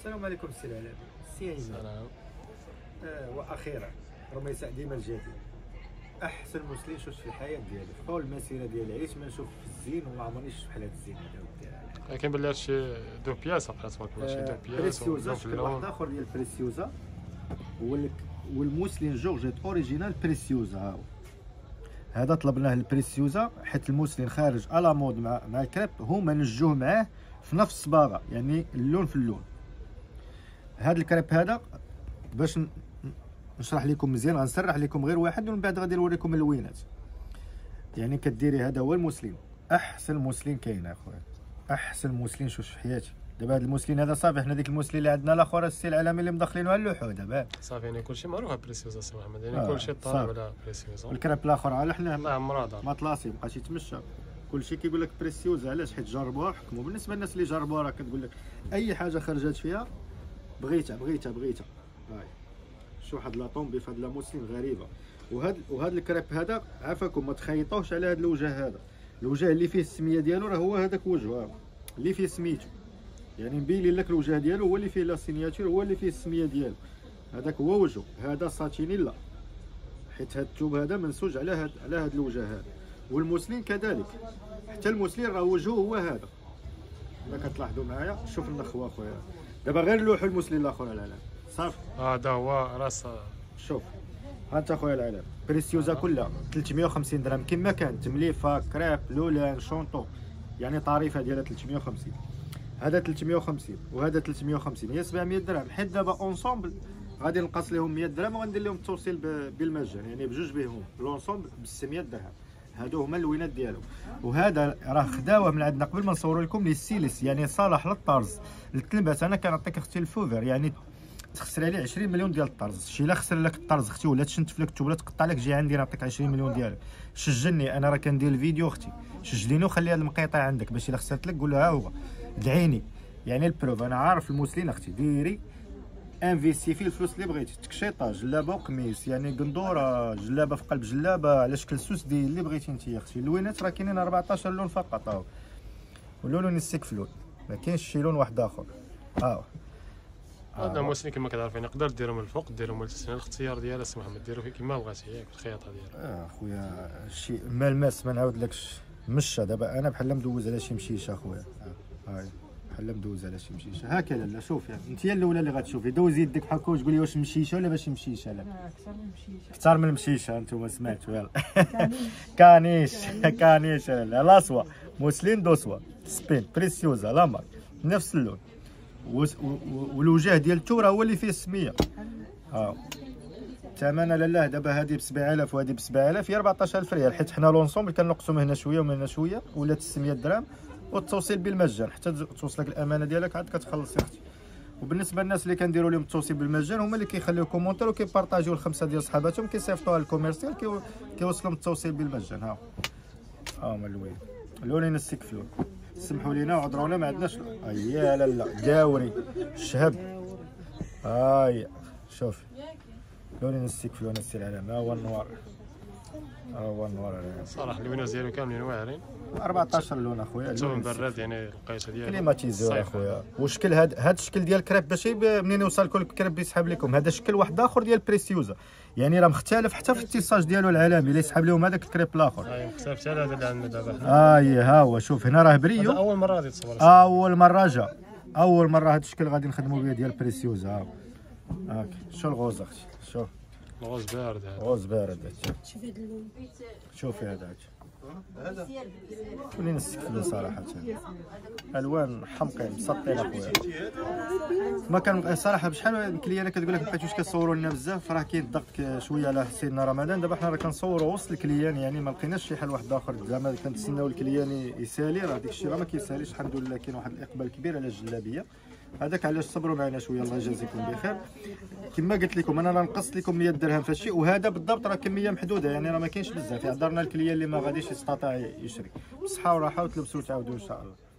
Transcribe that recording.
السلام عليكم السي العلامي السي عيني سلام آه وأخيرا رميساء ديما الجديد. أحسن مسلم شفت في الحياة ديالي في طول المسيرة ديالي عيش ما نشوف الزين وما عمرني شفت بحال هذا الزين هذا ودي. كاين بالله هادشي deux pièces عقلت تبارك الله شي deux آه، pièces بريسيوزا شكل واحد آخر ديال بريسيوزا؟ وال- والموسلين جورجيت original بريسيوزا ها هو هذا طلبناه البريسيوزا حيت الموسلين خارج على مود مع مع الكريب هما نجوه معاه في نفس الصباغة يعني اللون في اللون. هذا الكريب هذا باش نشرح لكم مزيان غنسرح لكم غير واحد ومن بعد غادي نوريكم اللوينات. يعني كديري هذا هو الموسلين أحسن موسلين كاين أخويا. أحسن موسلين شوف في حياتي. دابا هذا الموسلين هذا صافي حنا ديك الموسلين اللي عندنا الآخر السي العالمي اللي مدخلينه على اللوحه دابا. صافي يعني كلشي معروف على بريسيوزا سي محمد. يعني آه، كلشي طالع. على بريسيوزا. والكراب الآخر على حنا الله عمرها ما طلاسي بقاش يتمشى. كلشي كيقول لك بريسيوزا علاش؟ حيت جربوها حكموا. بالنسبة للناس اللي جربوها راه كتقول لك أي حاجة خرجت فيها بغيتها بغيتها بغيتها. هاي. شو واحد la tombée في هاد la mousseline غريبة. وهاد وهاد الكريب هذا عافاكم ما تخيطوش على هاد الوجه هذا. الوجه اللي فيه السمية ديالو راه هو هذاك وجهه. اللي فيه سميتو. يعني مبين لك الوجه ديالو هو اللي فيه la signature هو اللي فيه السمية ديالو. هذاك هو وجهه. هذا ساتينيلا حيت هاد الثوب هذا منسوج على هاد على هاد الوجه هذا. والموسلين كذلك. حتى الموسلين راه وجهه هو هذا. الا كتلاحظوا معايا؟ شوف النخوة أخويا. دابا غير الموسلين الآخر على العالم. صافي. هذا هو راس شوف. ها انت اخويا العالم. بريسيوزا كلها. 350 درهم. كما كان تمليفة كريب لولان شونطو يعني طريفة ديالها 350 هذا 350 وهذا 350 هي 700 درهم. حيت دابا ensemble غادي نقص لهم 100 درهم وغندير لهم التوصيل بالمجان. يعني بجوج بهم l'ensemble ب 600 درهم. هادو هما اللوينات ديالو. وهذا راه خداوه من عندنا. قبل ما نصور لكم لي سيليس يعني صالح للطرز. التلبس أنا كنعطيك أختي الفوفر يعني تخسر عليه 20 مليون ديال الطرز. شي لا خسر لك الطرز أختي ولا تشنتف لك الثوب ولا تقطع لك جي عندي نعطيك 20 مليون ديالك شجني أنا راه كندير الفيديو أختي. شجليني وخلي هاد المقيطة عندك باش إلا خسرت لك قول لها ها هو. دعيني. يعني ال preuve أنا عارف الموسلين أختي. ديري. investi فيه الفلوس اللي بغيتي. تكشيطة جلابة وقميص. يعني قندورة جلابة في قلب جلابة على شكل سوسدي اللي بغيتي انت يا أختي. اللوينات راه كاينين 14 لون فقط اهو واللون ينسيك في لون ما كاينش شي لون واحد آخر. ها هو هذا موسني كما كتعرفين. يقدر ديرهم من الفوق ديرهم من التسنى الاختيار ديالها سي محمد. ديرو كما بغيتي ياك الخياطة ديالها. آه خويا شي ملمس ما نعاودلكش. مشى دابا. أنا بحال مدوز على شي مشيشة خويا آه، هاي. بحال مدوز على شي مشيشة. هكذا لا شوف يعني أنت هي الأولى اللي غتشوفي دوزي يدك بحال هكا وتقولي واش مشيشة ولا ماشي مشيشة؟ لا. أكثر من مشيشة. أكثر من المشيشه أنتم سمعتوا يلا. كانيش. كانيش لا لاسوا موسلين دوسوا سبين بريسيوزا لامار نفس اللون. وس- و- و- والوجه ديال التو راه هو اللي فيه السمية. آه ثمنها لاله دابا هذه ب 7000 وهذه ب 7000 هي 14000 ريال. حيت حنا لونسومبل كنقسم هنا شوية ومن هنا شوية. ولات 600 درهم والتوصيل بالمجان حتى توصلك الأمانة ديالك عاد كتخلص أختي. وبالنسبة للناس اللي كنديروا لهم التوصيل بالمجان هما اللي كيخليو commentaire وكيبارطاجيو الخمسة ديال صحاباتهم كيصيفطوها لل commercial كيو- كيوصلهم التوصيل بالمجان ها. ها هما اللوين اللون ينسيك في لون سمحوا لينا وعذرونا ما عندناش ايا لا لا داوري. شهب. هاي. شوف لون ينسيك في لون السير على ما هو ال noir. هو على صراحة اللوينات ديالو كاملين واعرين. 14 لون أخويا اللون. براد يعني القيسه ديالو climatiseur. أخويا. وشكل هاد هاد الشكل ديال الكريب باش منين يوصل لكم الكريب يسحب لكم؟ هذا شكل واحد آخر ديال بريسيوزا يعني راه مختلف حتى في ال tissage ديالو العالمي اللي يسحب لهم هذاك الكريب الآخر. هاي مختلف حتى هذا اللي عندنا دابا. اي ها هو شوف هنا راه هذا بريو أول مرة غادي تصور. أول مرة جا. أول مرة هاد الشكل غادي نخدموا به ديال بريسيوزا ها. هاك شو ال rose أختي؟ شوف ال rose بارد هذا rose بارد هاد. شوف هذا اللون شوفي هذا ولين السكفلو صراحة الوان حمقين مسطين اخويا ما كان صراحة بشحال الكليانة كتقول لك مابقيتوش كتصوروا لنا بزاف راه كاين الضغط شوية على سيدنا رمضان دابا حنا راه كنصوروا وسط ال clients يعني ما لقيناش شي حل واحد اخر زعما كنتسناو ال clients يسالي راه داك الشيء راه ما كيساليش الحمد لله كاين واحد الاقبال كبير على الجلابية هذاك علاش صبروا معنا شوية الله يجازيكم بخير. كما قلت لكم أنا راه لكم 100 درهم في الشيء وهذا بالضبط راه كمية محدودة يعني راه ما كاينش بزاف. يعذرنا الكليان اللي ما غاديش يستطيع يشري. بصحة وراحة وتلبسوا وتعاودوا إن شاء الله.